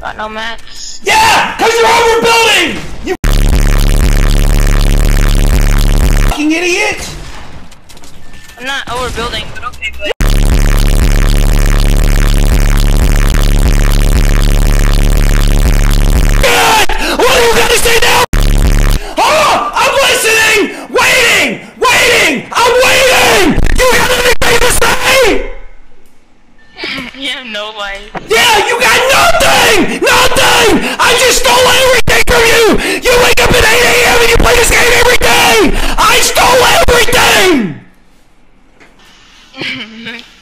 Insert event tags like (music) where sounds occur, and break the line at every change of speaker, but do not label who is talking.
Got no mats.
Yeah! Cause you're overbuilding! You fucking idiot!
I'm not overbuilding, but okay, but
God! What you gonna say now? Oh! I'm listening! Waiting! Waiting! I'm waiting! You have to say!
(laughs) you have no life.
Yeah, you got
Mm-hmm. (laughs)